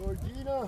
Gordina.